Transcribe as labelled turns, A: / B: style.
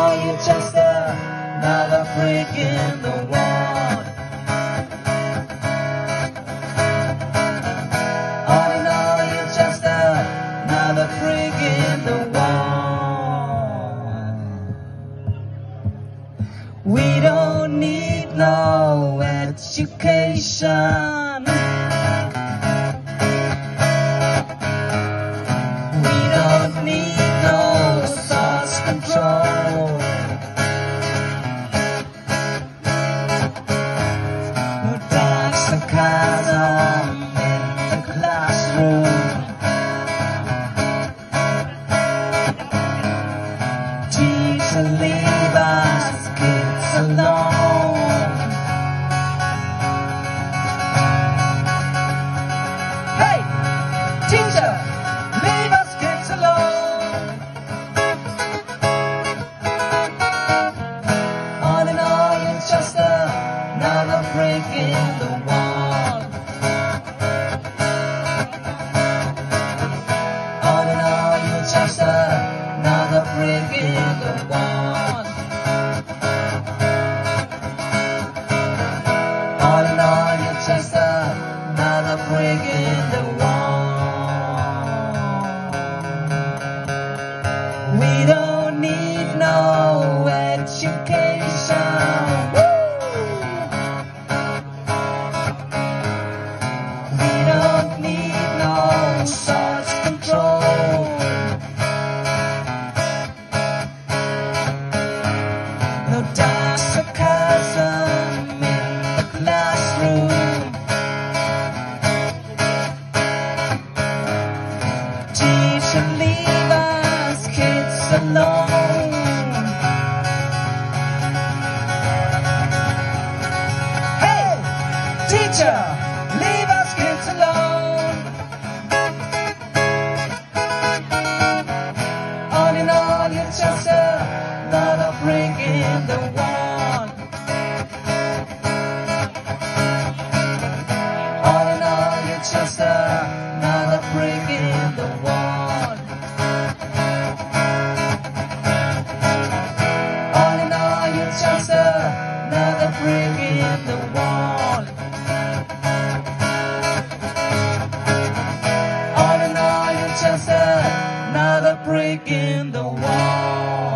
A: And you're just another freak in the wall. On and on, you're just another freak in the wall. We don't need no education. Teacher, leave us kids alone. Hey, teacher, leave us kids alone. On and on, you're just another break in the wall. Just another brick in the wall. Brick in you're just another brick in the wall.